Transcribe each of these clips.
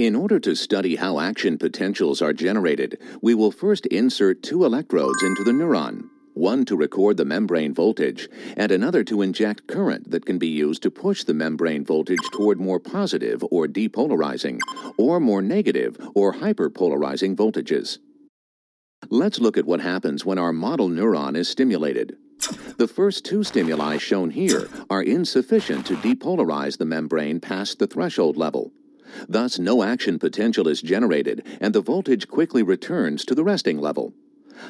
In order to study how action potentials are generated, we will first insert two electrodes into the neuron, one to record the membrane voltage, and another to inject current that can be used to push the membrane voltage toward more positive or depolarizing, or more negative or hyperpolarizing voltages. Let's look at what happens when our model neuron is stimulated. The first two stimuli shown here are insufficient to depolarize the membrane past the threshold level. Thus, no action potential is generated and the voltage quickly returns to the resting level.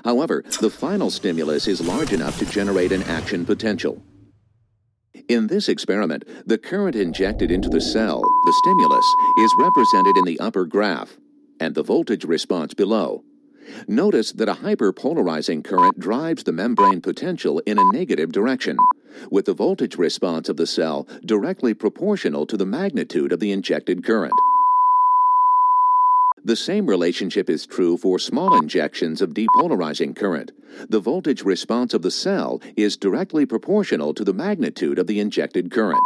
However, the final stimulus is large enough to generate an action potential. In this experiment, the current injected into the cell, the stimulus, is represented in the upper graph, and the voltage response below. Notice that a hyperpolarizing current drives the membrane potential in a negative direction, with the voltage response of the cell directly proportional to the magnitude of the injected current. The same relationship is true for small injections of depolarizing current. The voltage response of the cell is directly proportional to the magnitude of the injected current.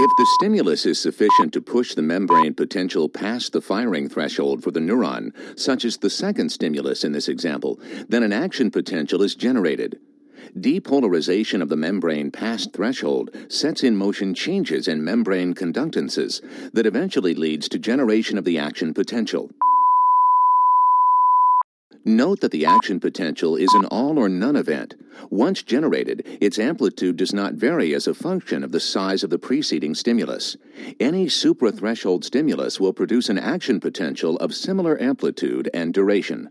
If the stimulus is sufficient to push the membrane potential past the firing threshold for the neuron, such as the second stimulus in this example, then an action potential is generated. Depolarization of the membrane past threshold sets in motion changes in membrane conductances that eventually leads to generation of the action potential. Note that the action potential is an all or none event. Once generated, its amplitude does not vary as a function of the size of the preceding stimulus. Any suprathreshold stimulus will produce an action potential of similar amplitude and duration.